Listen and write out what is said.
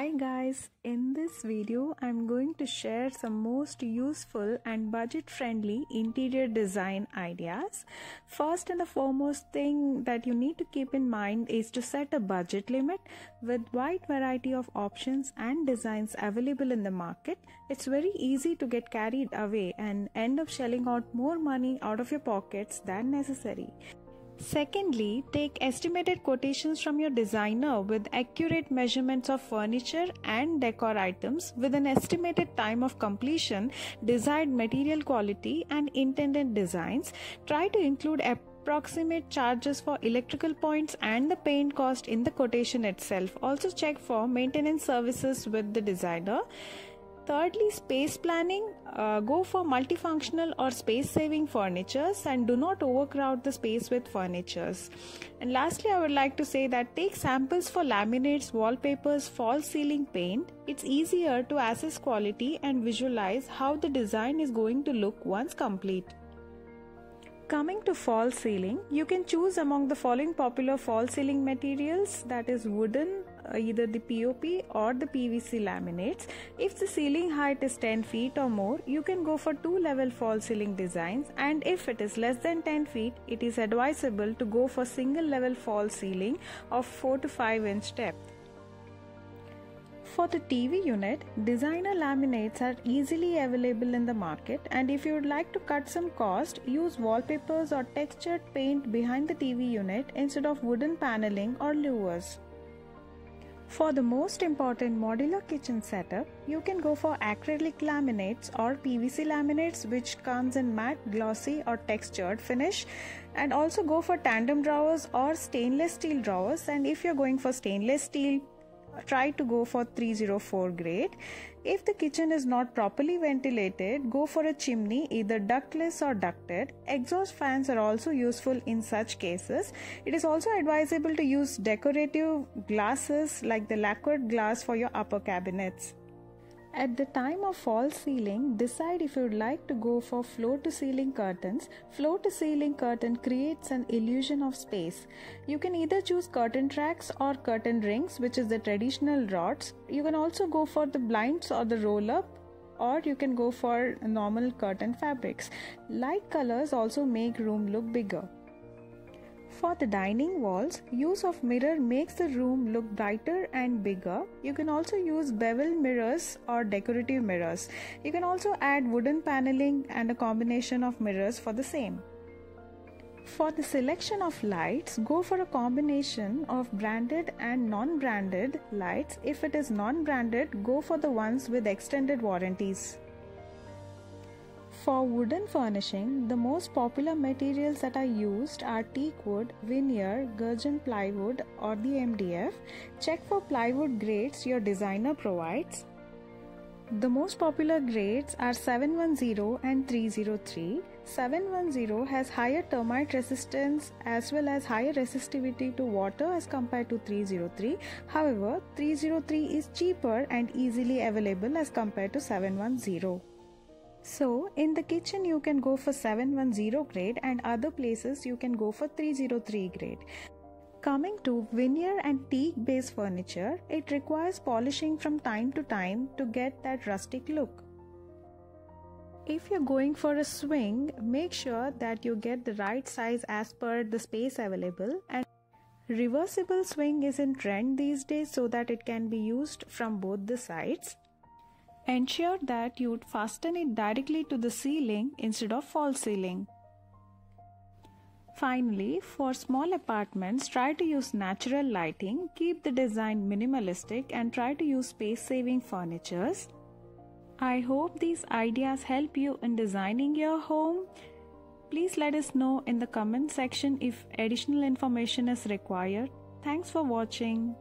Hi guys, in this video I'm going to share some most useful and budget friendly interior design ideas. First and the foremost thing that you need to keep in mind is to set a budget limit with wide variety of options and designs available in the market. It's very easy to get carried away and end up shelling out more money out of your pockets than necessary. Secondly, take estimated quotations from your designer with accurate measurements of furniture and decor items with an estimated time of completion, desired material quality, and intended designs. Try to include approximate charges for electrical points and the paint cost in the quotation itself. Also, check for maintenance services with the designer. Thirdly, space planning. Uh, go for multifunctional or space saving furnitures and do not overcrowd the space with furnitures. And lastly, I would like to say that take samples for laminates, wallpapers, false ceiling paint. It's easier to assess quality and visualize how the design is going to look once complete. Coming to false ceiling, you can choose among the following popular false ceiling materials that is wooden, uh, either the POP or the PVC laminates. If the ceiling height is 10 feet or more, you can go for two level false ceiling designs and if it is less than 10 feet, it is advisable to go for single level false ceiling of 4 to 5 inch depth. For the TV unit, designer laminates are easily available in the market and if you would like to cut some cost, use wallpapers or textured paint behind the TV unit instead of wooden paneling or louvers. For the most important modular kitchen setup, you can go for acrylic laminates or PVC laminates which comes in matte, glossy or textured finish and also go for tandem drawers or stainless steel drawers and if you're going for stainless steel try to go for 304 grade. If the kitchen is not properly ventilated, go for a chimney either ductless or ducted. Exhaust fans are also useful in such cases. It is also advisable to use decorative glasses like the lacquered glass for your upper cabinets. At the time of false ceiling, decide if you would like to go for floor to ceiling curtains. Floor to ceiling curtain creates an illusion of space. You can either choose curtain tracks or curtain rings, which is the traditional rods. You can also go for the blinds or the roll up or you can go for normal curtain fabrics. Light colors also make room look bigger. For the dining walls, use of mirror makes the room look brighter and bigger. You can also use bevel mirrors or decorative mirrors. You can also add wooden paneling and a combination of mirrors for the same. For the selection of lights, go for a combination of branded and non branded lights. If it is non branded, go for the ones with extended warranties. For wooden furnishing, the most popular materials that are used are teak wood, veneer, gurjan plywood, or the MDF. Check for plywood grades your designer provides. The most popular grades are 710 and 303. 710 has higher termite resistance as well as higher resistivity to water as compared to 303. However, 303 is cheaper and easily available as compared to 710. So, in the kitchen, you can go for 710 grade, and other places, you can go for 303 grade. Coming to veneer and teak based furniture, it requires polishing from time to time to get that rustic look. If you're going for a swing, make sure that you get the right size as per the space available and reversible swing is in trend these days so that it can be used from both the sides. Ensure that you would fasten it directly to the ceiling instead of false ceiling. Finally, for small apartments, try to use natural lighting, keep the design minimalistic, and try to use space saving furnitures. I hope these ideas help you in designing your home. Please let us know in the comment section if additional information is required. Thanks for watching.